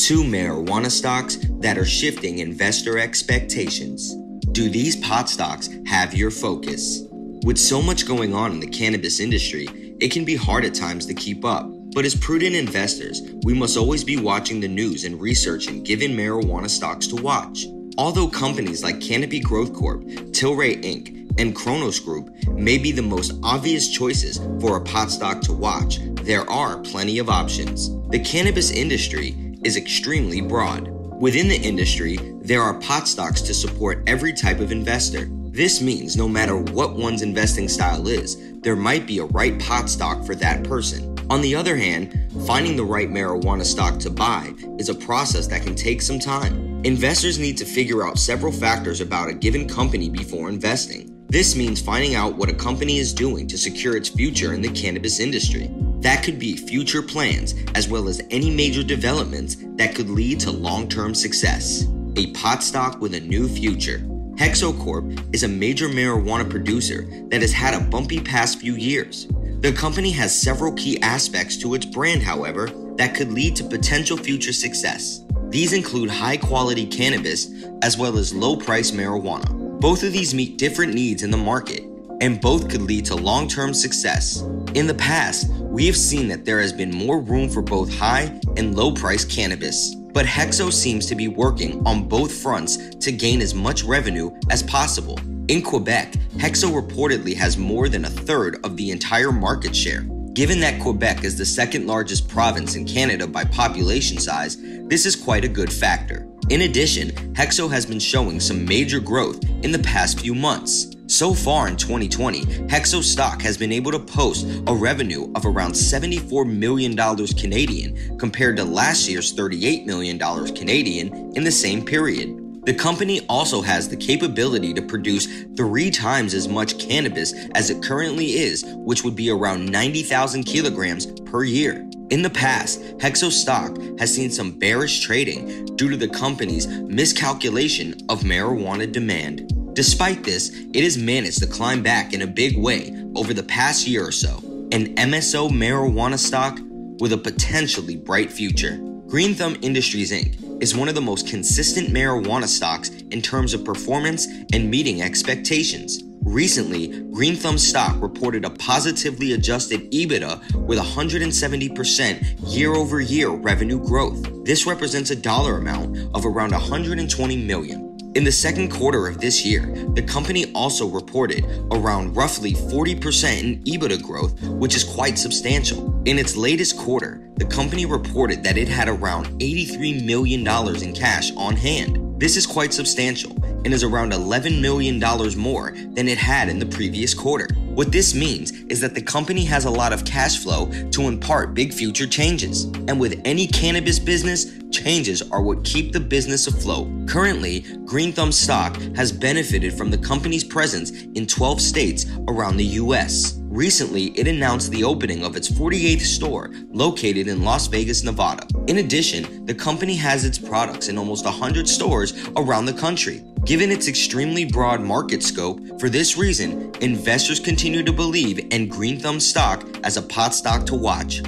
two marijuana stocks that are shifting investor expectations. Do these pot stocks have your focus? With so much going on in the cannabis industry, it can be hard at times to keep up. But as prudent investors, we must always be watching the news and researching given marijuana stocks to watch. Although companies like Canopy Growth Corp, Tilray Inc., and Cronos Group may be the most obvious choices for a pot stock to watch, there are plenty of options. The cannabis industry is extremely broad. Within the industry, there are pot stocks to support every type of investor. This means no matter what one's investing style is, there might be a right pot stock for that person. On the other hand, finding the right marijuana stock to buy is a process that can take some time. Investors need to figure out several factors about a given company before investing. This means finding out what a company is doing to secure its future in the cannabis industry. That could be future plans, as well as any major developments that could lead to long term success. A pot stock with a new future. Hexo Corp is a major marijuana producer that has had a bumpy past few years. The company has several key aspects to its brand, however, that could lead to potential future success. These include high quality cannabis as well as low price marijuana. Both of these meet different needs in the market, and both could lead to long term success. In the past, we have seen that there has been more room for both high and low price cannabis, but Hexo seems to be working on both fronts to gain as much revenue as possible. In Quebec, Hexo reportedly has more than a third of the entire market share. Given that Quebec is the second largest province in Canada by population size, this is quite a good factor. In addition, Hexo has been showing some major growth in the past few months. So far in 2020, Hexo stock has been able to post a revenue of around $74 million Canadian compared to last year's $38 million Canadian in the same period. The company also has the capability to produce three times as much cannabis as it currently is, which would be around 90,000 kilograms per year. In the past, Hexo stock has seen some bearish trading due to the company's miscalculation of marijuana demand. Despite this, it has managed to climb back in a big way over the past year or so, an MSO marijuana stock with a potentially bright future. Green Thumb Industries Inc is one of the most consistent marijuana stocks in terms of performance and meeting expectations. Recently, Green Thumb stock reported a positively adjusted EBITDA with 170% year over year revenue growth. This represents a dollar amount of around 120 million. In the second quarter of this year, the company also reported around roughly 40% in EBITDA growth, which is quite substantial. In its latest quarter, the company reported that it had around $83 million in cash on hand. This is quite substantial and is around $11 million more than it had in the previous quarter. What this means is that the company has a lot of cash flow to impart big future changes. And with any cannabis business, changes are what keep the business afloat. Currently, Green Thumb stock has benefited from the company's presence in 12 states around the US. Recently, it announced the opening of its 48th store located in Las Vegas, Nevada. In addition, the company has its products in almost 100 stores around the country. Given its extremely broad market scope, for this reason, investors continue to believe in Green Thumb stock as a pot stock to watch.